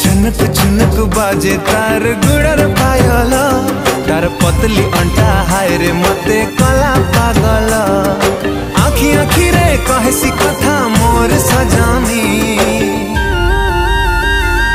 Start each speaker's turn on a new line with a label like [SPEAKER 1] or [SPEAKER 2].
[SPEAKER 1] छनक छनक बाजे तार गुडर पायल। तार पतली अन्टा हाय रे मते कला पागल। आखी आखी रे कहेसी